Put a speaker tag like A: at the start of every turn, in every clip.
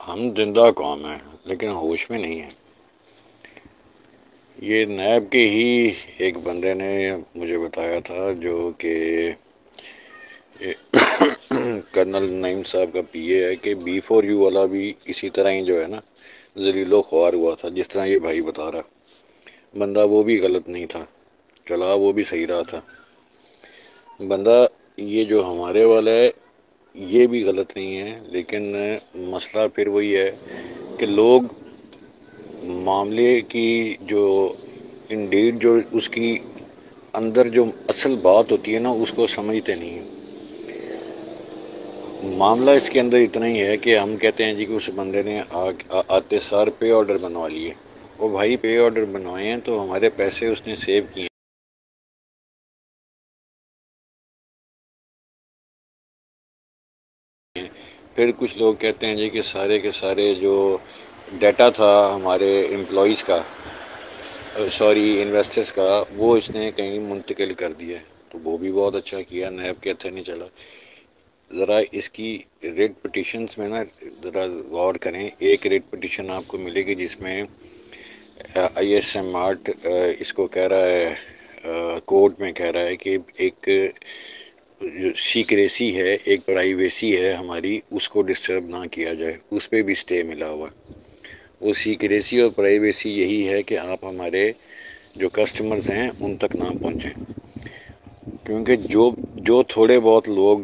A: ہم زندہ قوم ہیں، لیکن ہوش میں نہیں ہیں۔ یہ نیب کے ہی ایک بندے نے مجھے بتایا تھا جو کہ کرنل نعیم صاحب کا پی اے ہے کہ بی فور یو والا بھی اسی طرح ہی جو ہے نا، ذلیل و خوار ہوا تھا، جس طرح یہ بھائی بتا رہا۔ بندہ وہ بھی غلط نہیں تھا، چلا وہ بھی صحیح رہا تھا۔ بندہ یہ جو ہمارے والا ہے یہ بھی غلط نہیں ہے، لیکن مسئلہ پھر وہی ہے کہ لوگ معاملے کی جو انڈیڈ جو اس کی اندر جو اصل بات ہوتی ہے نا، اس کو سمجھتے نہیں ہیں۔ معاملہ اس کے اندر اتنا ہی ہے کہ ہم کہتے ہیں جی کہ اس بندے نے آتے سار پے آرڈر بنوا لیے۔ وہ بھائی پے آرڈر بنوائے ہیں تو ہمارے پیسے اس نے سیو کیے۔ پھر کچھ لوگ کہتے ہیں جی کہ سارے کے سارے جو ڈیٹا تھا ہمارے امپلائیز کا سوری انویسٹرز کا، وہ اس نے کہیں منتقل کر دیا ہے۔ تو وہ بھی بہت اچھا کیا نیب کے نہیں چلا۔ ذرا اس کی ریٹ پٹیشنز میں نا ذرا غور کریں۔ ایک ریٹ پٹیشن آپ کو ملے گی جس میں آئی ایس ایم آرٹ اس کو کہہ رہا ہے کورٹ میں کہہ رہا ہے کہ ایک جو سیکریسی ہے، ایک پرائیویسی ہے ہماری، اس کو ڈسٹرب نہ کیا جائے، اس پہ بھی سٹے ملا ہوا ہے۔ وہ سیکریسی اور پرائیویسی یہی ہے کہ آپ ہمارے جو کسٹمرز ہیں، ان تک نہ پہنچیں۔ کیونکہ جو جو تھوڑے بہت لوگ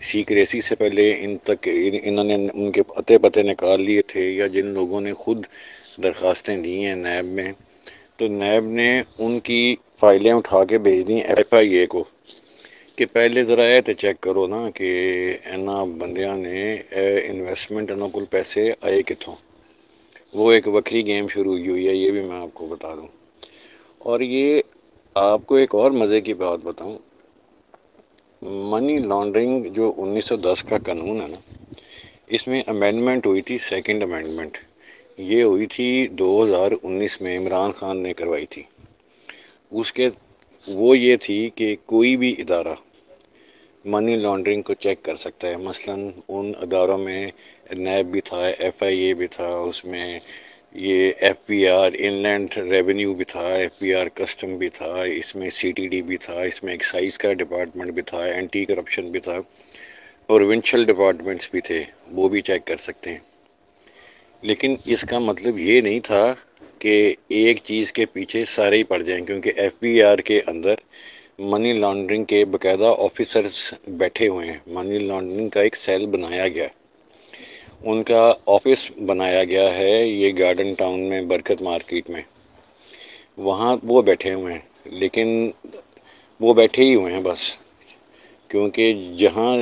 A: سیکریسی سے پہلے ان تک انہوں نے ان کے پتے پتے نکال لیے تھے یا جن لوگوں نے خود درخواستیں دی ہیں نیب میں، تو نیب نے ان کی فائلیں اٹھا کے بھیج دیں ایف آئی اے کو۔ کہ پہلے ذرا یہ تو چیک کرو نا کہ اینا بندیاں نے انویسٹمنٹ انہوں کو پیسے آئے کتوں وہ ایک وکری گیم شروع ہوئی ہوئی ہے، یہ بھی میں آپ کو بتا دوں۔ اور یہ آپ کو ایک اور مزے کی بات بتاؤں۔ منی لانڈرنگ جو انیس سو دس کا قانون ہے نا، اس میں امینڈمنٹ ہوئی تھی سیکنڈ امینڈمنٹ یہ ہوئی تھی دو ہزار انیس میں، عمران خان نے کروائی تھی۔ اس کے وہ یہ تھی کہ کوئی بھی ادارہ منی لانڈرنگ کو چیک کر سکتا ہے۔ مثلا ان اداروں میں نیب بھی تھا ایف آئی اے بھی تھا، اس میں یہ F P R inland revenue بھی تھا ایف پی آر کسٹم بھی تھا، اس میں سی ٹی ڈی بھی تھا، اس میں ایکسائز کا ڈپارٹمنٹ بھی تھا اینٹی کرپشن بھی تھا پروونشل ڈپارٹمنٹس بھی تھے، وہ بھی چیک کر سکتے ہیں۔ لیکن اس کا مطلب یہ نہیں تھا کہ ایک چیز کے پیچھے سارے ہی پڑ جائیں، کیونکہ ایف پی آر کے اندر منی لانڈرنگ کے باقاعدہ آفیسرز بیٹھے ہوئے ہیں۔ منی لانڈرنگ کا ایک سیل بنایا گیا ہے۔ ان کا آفس بنایا گیا ہے یہ گارڈن ٹاؤن میں، برکت مارکیٹ میں۔ وہاں وہ بیٹھے ہوئے ہیں، لیکن وہ بیٹھے ہی ہوئے ہیں بس۔ کیونکہ جہاں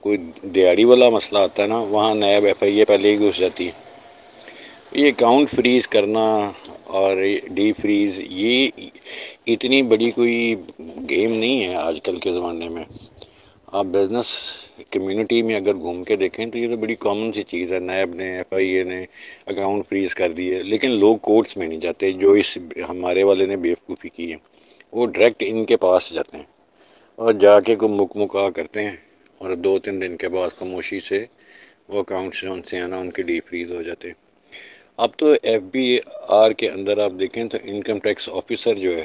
A: کوئی دیاری والا مسئلہ آتا ہے نا، وہاں نیب ایف آئی اے پہلے ہی گھس جاتی ہے۔ یہ اکاؤنٹ فریز کرنا اور ڈی فریز، یہ اتنی بڑی کوئی گیم نہیں ہے آج کل کے زمانے میں۔ آپ بزنس کمیونٹی میں اگر گھوم کے دیکھیں تو یہ تو بڑی کامن سی چیز ہے۔ نیب نے، ایف آئی اے نے اکاؤنٹ فریز کر دیے لیکن لوگ کورٹس میں نہیں جاتے جو اس ہمارے والے نے بیوقوفی کی ہے۔ وہ ڈائریکٹ ان کے پاس جاتے ہیں اور جا کے کو مک مکا کرتے ہیں اور دو تین دن کے بعد خاموشی سے وہ اکاؤنٹس جو ان سے آنا، ان کے ڈی فریز ہو جاتے ہیں۔ اب تو ایف بی آر کے اندر آپ دیکھیں تو انکم ٹیکس آفیسر جو ہے،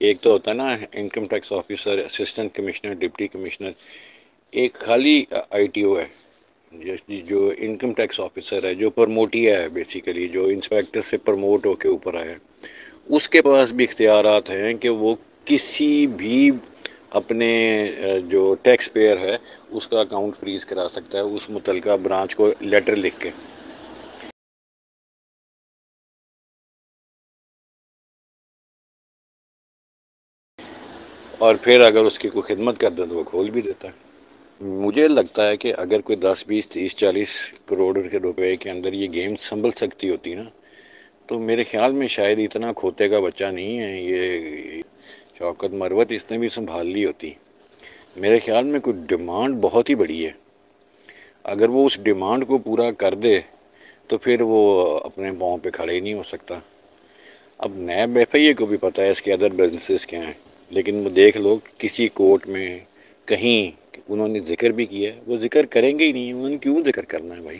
A: ایک تو ہوتا ہے نا income tax officer assistant commissioner deputy commissioner ایک خالی آئی ٹی او ہے۔ جو انکم ٹیکس آفیسر ہے، جو پرموٹی ہے بیسیکلی جو انسپیکٹر سے پرموٹ ہو کے اوپر آیا۔ اس کے پاس بھی اختیارات ہیں کہ وہ کسی بھی اپنے جو ٹیکس پیئر ہے، اس کا اکاؤنٹ فریز کرا سکتا ہے، اس متعلقہ برانچ کو لیٹر لکھ کے۔ اور پھر اگر اس کی کوئی خدمت کر دے تو وہ کھول بھی دیتا ہے۔ مجھے لگتا ہے کہ اگر کوئی دس، بیس، تیس، چالیس کروڑ کے روپے کے اندر یہ گیم سنبھل سکتی ہوتی نا، تو میرے خیال میں شاید اتنا کھوتے کا بچہ نہیں ہے، یہ شوکت مروت اس نے بھی سنبھال لی ہوتی۔ میرے خیال میں کوئی ڈیمانڈ بہت ہی بڑی ہے۔ اگر وہ اس ڈیمانڈ کو پورا کر دے تو پھر وہ اپنے پاؤں پہ کھڑے ہی نہیں ہو سکتا۔ اب نیب ایف آئی اے کو بھی پتہ ہے اس کے ادر بزنسز کیا ہیں۔ لیکن وہ دیکھ لو کسی کورٹ میں کہیں انہوں نے ذکر بھی کیا ہے، وہ ذکر کریں گے ہی نہیں، انہوں نے کیوں ذکر کرنا ہے بھائی؟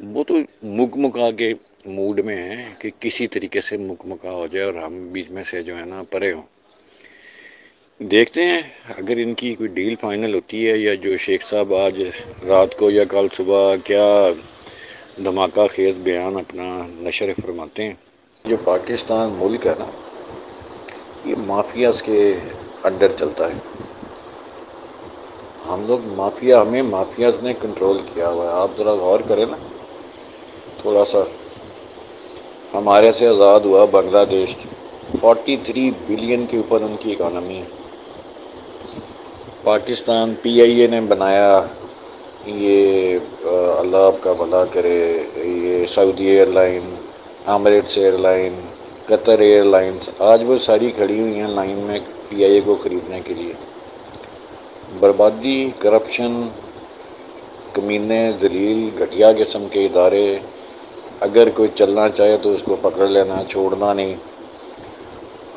A: وہ تو مک مکا کے موڈ میں ہیں کہ کسی طریقے سے مک مکا ہو جائے اور ہم بیچ میں سے جو ہے نا پرے ہوں۔ دیکھتے ہیں، اگر ان کی کوئی ڈیل فائنل ہوتی ہے یا جو شیخ صاحب آج رات کو یا کل صبح کیا دھماکہ خیز بیان اپنا نشر فرماتے ہیں۔ جو پاکستان ملک ہے نا یہ مافیاز کے انڈر چلتا ہے۔ ہم لوگ مافیا، ہمیں مافیاز نے کنٹرول کیا ہوا ہے۔ آپ ذرا غور کریں نا۔ تھوڑا سا۔ ہمارے سے آزاد ہوا بنگلہ دیش۔ فورٹی تھری بلین کے اوپر ان کی اکانومی ہے۔ پاکستان پی آئی اے نے بنایا۔ یہ، اللہ آپ کا بھلا کرے۔ یہ Saudi air line Emirates air line Qatar air lines آج وہ ساری کھڑی ہوئی ہیں لائن میں پی آئی اے کو خریدنے کے لیے۔ بربادی، کرپشن، کمینے، ذلیل، گھٹیا قسم کے ادارے، اگر کوئی چلنا چاہے تو اس کو پکڑ لینا، چھوڑنا نہیں۔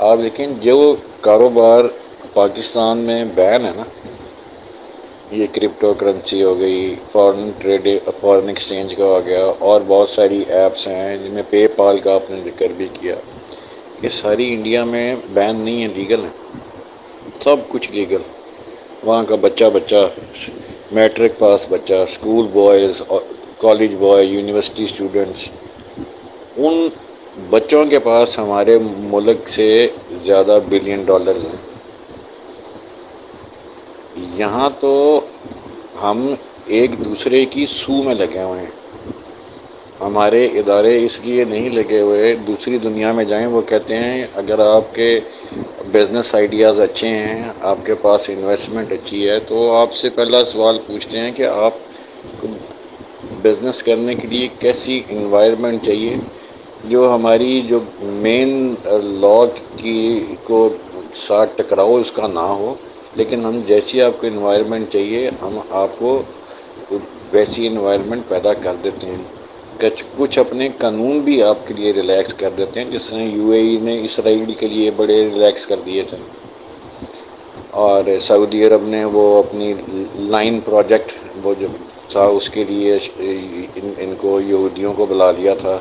A: آپ لیکن جو کاروبار پاکستان میں بین ہے نا، یہ کرپٹو کرنسی ہو گئی فورن ٹریڈ فورن ایکسچینج کا ہو گیا، اور بہت ساری ایپس ہیں جن میں پے پال کا آپ نے ذکر بھی کیا۔ یہ ساری انڈیا میں بین نہیں ہے لیگل ہے۔ سب کچھ لیگل وہاں کا بچہ بچہ، میٹرک پاس بچہ school boys college boy university students ان بچوں کے پاس ہمارے ملک سے زیادہ بلین ڈالرز ہیں۔ یہاں تو ہم ایک دوسرے کی سو میں لگے ہوئے ہیں۔ ہمارے ادارے اس لیے نہیں لگے ہوئے، دوسری دنیا میں جائیں، وہ کہتے ہیں، اگر آپ کے بزنس آئیڈیاز اچھے ہیں، آپ کے پاس انویسٹمنٹ اچھی ہے، تو آپ سے پہلا سوال پوچھتے ہیں کہ آپ بزنس کرنے کے لیے کیسی انوائرمنٹ چاہیے؟ جو ہماری جو مین لا کی کو ساتھ ٹکراؤ، اس کا نہ ہو۔ لیکن ہم جیسی آپ کو انوائرمنٹ چاہیے، ہم آپ کو ویسی انوائرمنٹ پیدا کر دیتے ہیں۔ کچھ کچھ اپنے قانون بھی آپ کے لیے ریلیکس کر دیتے ہیں جس نے یو اے ای نے اسرائیل کے لیے بڑے ریلیکس کر دیے تھے۔ اور سعودی عرب نے وہ اپنی لائن پروجیکٹ وہ جو تھا، اس کے لیے ان ان کو یہودیوں کو بلا لیا تھا۔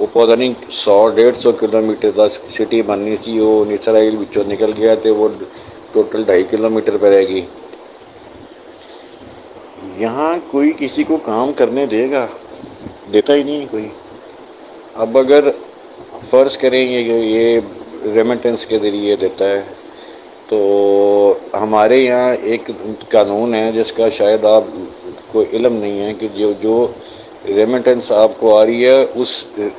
A: وہ پتا نہیں، سو، ڈیڑھ سو کلو میٹر تک سٹی بننی تھی، وہ اسرائیل بچوں نکل گیا تھے وہ ٹوٹل ڈھائی کلو میٹر پہ رہے گی یہاں کوئی کسی کو کام کرنے دے گا۔ دیتا ہی نہیں کوئی۔ اب اگر فرض کریں گے کہ یہ ریمیٹنس کے ذریعے دیتا ہے، تو ہمارے یہاں ایک قانون ہے جس کا شاید آپ کو علم نہیں ہے کہ جو جو ریمیٹنس آپ کو آ رہی ہے، اس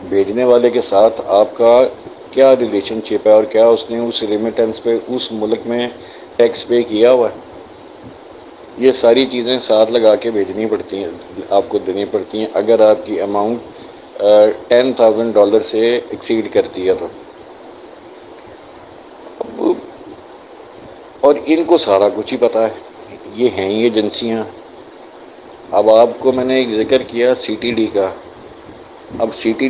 A: بھیجنے والے کے ساتھ آپ کا کیا ریلیشن شپ ہے اور کیا اس نے اس ریمیٹنس پہ، اس ملک میں ٹیکس پے کیا ہوا ہے۔ یہ ساری چیزیں ساتھ لگا کے بھیجنی پڑتی ہیں، آپ کو دینی پڑتی ہیں۔ اگر آپ کی اماؤنٹ ٹین تھاؤزینڈ ڈالر سے ایکسیڈ کرتی ہے تو۔ اور ان کو سارا کچھ ہی پتہ ہے۔ یہ ہیں یہ ایجنسیاں۔ اب آپ کو میں نے ایک ذکر کیا سی ٹی ڈی کا۔ اب سی ٹی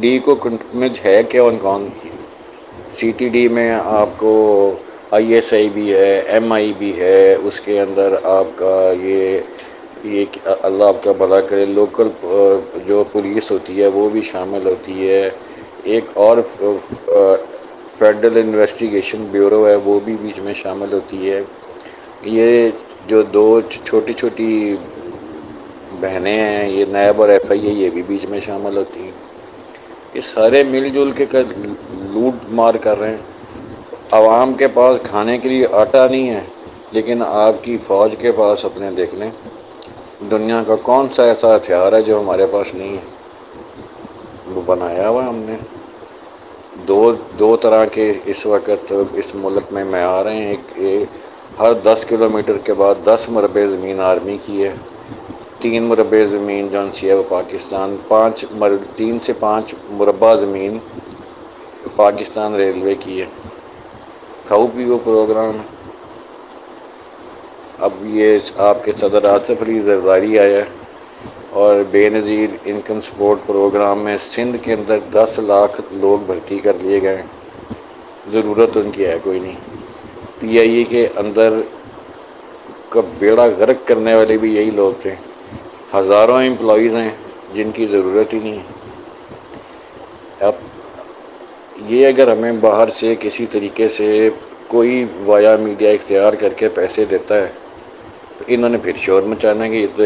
A: ڈی کو میں ہے کون کون؟ سی ٹی ڈی میں آپ کو آئی ایس آئی بھی ہے، ایم آئی بھی ہے، اس کے اندر آپ کا یہ یہ اللہ آپ کا بھلا کرے، لوکل جو پولیس ہوتی ہے، وہ بھی شامل ہوتی ہے۔ ایک اور فیڈرل انویسٹیگیشن بیورو ہے، وہ بھی بیچ میں شامل ہوتی ہے۔ یہ جو دو چھوٹی چھوٹی بہنیں ہیں، یہ نیب اور ایف آئی اے، یہ بھی بیچ میں شامل ہوتی ہیں۔ یہ سارے مل جل کے لوٹ مار کر رہے ہیں۔ عوام کے پاس کھانے کے لیے آٹا نہیں ہے، لیکن آپ کی فوج کے پاس اپنے دیکھ لیں۔ دنیا کا کون سا ایسا ہتھیار ہے جو ہمارے پاس نہیں ہے؟ وہ بنایا ہوا ہم نے۔ دو دو طرح کے اس وقت، اس ملک میں میں آ رہے ہیں۔ ایک ہر دس کلو میٹر کے بعد دس مربع زمین آرمی کی ہے۔ تین مربع زمین جو سی ہے وہ پاکستان۔ پانچ مر، تین سے پانچ مربع زمین پاکستان ریلوے کی ہے۔ کھاؤ پیو پروگرام۔ اب یہ آپ کے صدر آصف علی زرداری آیا اور بے نظیر انکم سپورٹ پروگرام میں سندھ کے اندر دس لاکھ لوگ بھرتی کر لیے گئے۔ ضرورت ان کی ہے، کوئی نہیں۔ پی آئی اے کے اندر کا بیڑا غرق کرنے والے بھی یہی لوگ تھے۔ ہزاروں امپلائیز ہیں جن کی ضرورت ہی نہیں۔ ہے اب یہ اگر ہمیں باہر سے کسی طریقے سے کوئی وایا میڈیا اختیار کر کے پیسے دیتا ہے، تو انہوں نے پھر شور مچانا کہ یہ تو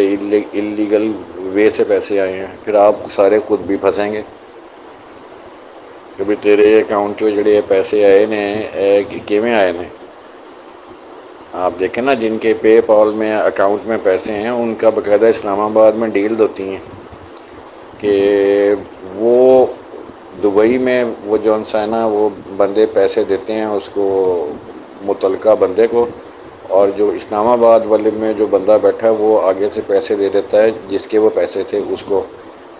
A: انلیگل وے سے پیسے آئے ہیں، پھر آپ سارے خود بھی پھنسیں گے۔ کہ تیرے اکاؤنٹ جو جڑے پیسے آئے نے کیویں آئے نے؟ آپ دیکھیں نا، جن کے پے پال میں اکاؤنٹ میں پیسے ہیں، ان کا باقاعدہ اسلام آباد میں ڈیل ہوتی ہیں کہ دبئی میں وہ جو سا ہے نا وہ بندے پیسے دیتے ہیں اس کو متعلقہ بندے کو اور جو اسلام آباد والے میں جو بندہ بیٹھا ہے وہ آگے سے پیسے دے دیتا ہے جس کے وہ پیسے تھے اس کو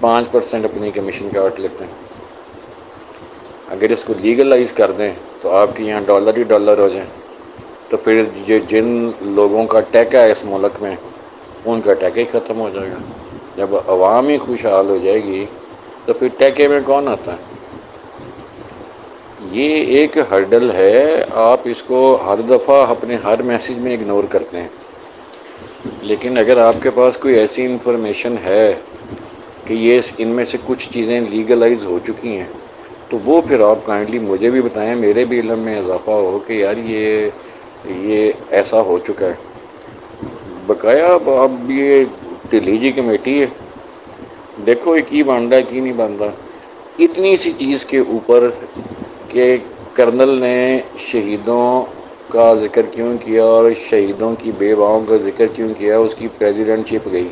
A: پانچ پرسنٹ اپنی کمیشن کاٹ لیتے ہیں۔ اگر اس کو لیگلائز کر دیں تو آپ کے یہاں ڈالر ہی ڈالر ہو جائیں۔ تو پھر جن لوگوں کا ٹیکا ہے اس ملک میں، ان کا ٹیکا ہی ختم ہو جائے گا۔ جب عوام ہی خوشحال ہو جائے گی تو پھر ٹیکے میں کون آتا ہے؟ یہ ایک ہرڈل ہے، آپ اس کو ہر دفعہ اپنے ہر میسیج میں اگنور کرتے ہیں۔ لیکن اگر آپ کے پاس کوئی ایسی انفارمیشن ہے کہ یہ ان میں سے کچھ چیزیں لیگلائز ہو چکی ہیں، تو وہ پھر آپ کائنڈلی مجھے بھی بتائیں، میرے بھی علم میں اضافہ ہو کہ یار یہ یہ ایسا ہو چکا ہے۔ بقایا اب یہ ٹیلیجی کمیٹی ہے۔ دیکھو یہ کی بن ہے، کی نہیں بن رہا اتنی سی چیز کے اوپر کہ کرنل نے شہیدوں کا ذکر کیوں کیا اور شہیدوں کی بے کا ذکر کیوں کیا؟ اس کی پریزیڈنٹ شپ گئی۔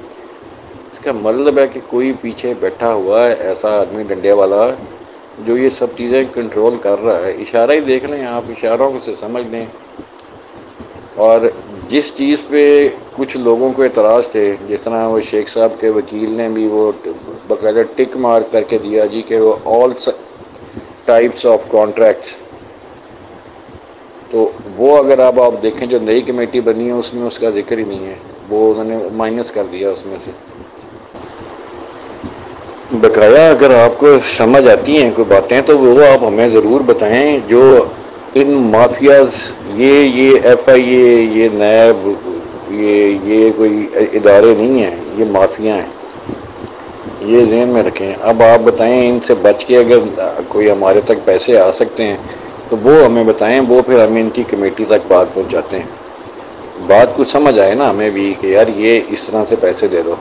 A: اس کا مطلب ہے کہ کوئی پیچھے بیٹھا ہوا ہے، ایسا آدمی ڈنڈے والا جو یہ سب چیزیں کنٹرول کر رہا ہے۔ اشارہ ہی دیکھ لیں آپ، اشاروں سے سمجھ لیں۔ اور جس چیز پہ کچھ لوگوں کو اعتراض تھے، جس طرح وہ شیخ صاحب کے وکیل نے بھی وہ باقاعدہ ٹک مار کر کے دیا جی کہ وہ آل ٹائپس آف کانٹریکٹس تو وہ اگر آپ آپ دیکھیں جو نئی کمیٹی بنی ہے، اس میں اس کا ذکر ہی نہیں ہے۔ وہ انہوں نے مائنس کر دیا اس میں سے۔ بقایا اگر آپ کو سمجھ آتی ہیں کوئی باتیں، تو وہ آپ ہمیں ضرور بتائیں جو ان مافیاز، یہ یہ ایف آئی اے یہ نیب، یہ یہ کوئی ادارے نہیں ہیں، یہ مافیا ہیں۔ یہ ذہن میں رکھیں۔ اب آپ بتائیں ان سے بچ کے اگر کوئی ہمارے تک پیسے آ سکتے ہیں، تو وہ ہمیں بتائیں، وہ پھر ہمیں ان کی کمیٹی تک بات پہنچاتے ہیں۔ بات کچھ سمجھ آئے نا ہمیں بھی کہ یار یہ اس طرح سے پیسے دے دو۔